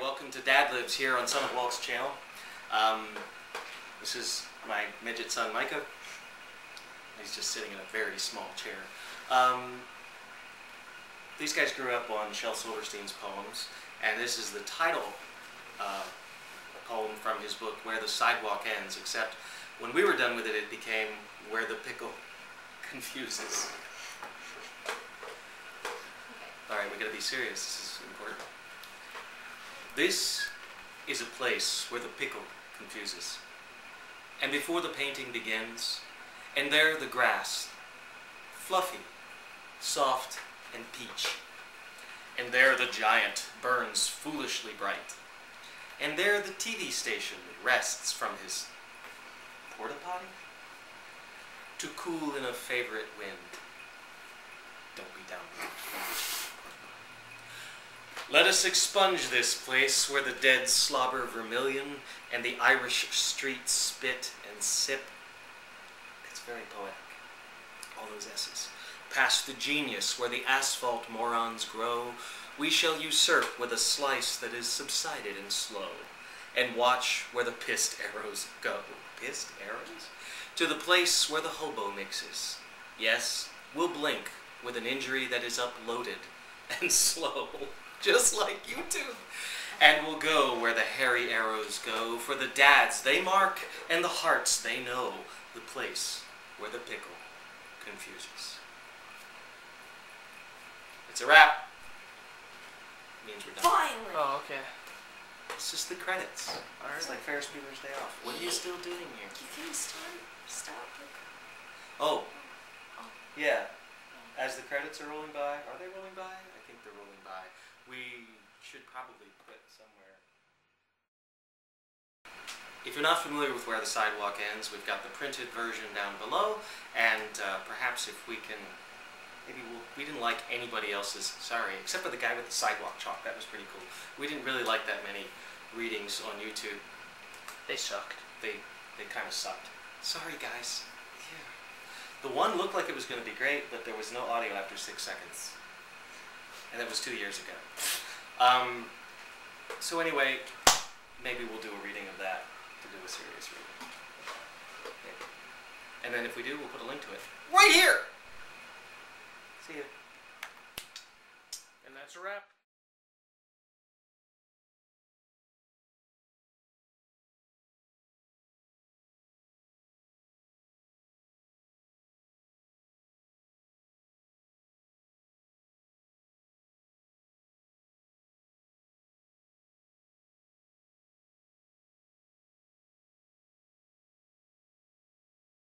Welcome to Dad Libs here on Son of Walks channel. Um, this is my midget son Micah. He's just sitting in a very small chair. Um, these guys grew up on Shel Silverstein's poems, and this is the title uh, poem from his book, Where the Sidewalk Ends, except when we were done with it, it became Where the Pickle Confuses. Alright, we gotta be serious. This is important. This is a place where the pickle confuses. And before the painting begins, and there the grass, fluffy, soft, and peach. And there the giant burns foolishly bright. And there the TV station rests from his porta potty to cool in a favorite wind. Don't be down. Let us expunge this place where the dead slobber vermilion and the Irish streets spit and sip. It's very poetic, all those S's. Past the genius where the asphalt morons grow, we shall usurp with a slice that is subsided and slow, and watch where the pissed arrows go. Pissed arrows? To the place where the hobo mixes. Yes, we'll blink with an injury that is uploaded and slow just like YouTube. And we'll go where the hairy arrows go, for the dads they mark and the hearts they know, the place where the pickle confuses. It's a wrap. It Means we're done. Finally. Oh, okay. It's just the credits. Alright. It's like Ferris Bueller's Day Off. What are you still doing here? You can start. Stop. Oh, yeah. As the credits are rolling by, are they rolling by? I think they're rolling by. We should probably quit somewhere. If you're not familiar with where the sidewalk ends, we've got the printed version down below, and uh, perhaps if we can, maybe we'll, we didn't like anybody else's, sorry, except for the guy with the sidewalk chalk, that was pretty cool. We didn't really like that many readings on YouTube. They sucked. They, they kind of sucked. Sorry guys. Yeah. The one looked like it was going to be great, but there was no audio after six seconds. And that was two years ago. Um, so anyway, maybe we'll do a reading of that to do a serious reading. Maybe. And then if we do, we'll put a link to it. Right here! See you. And that's a wrap.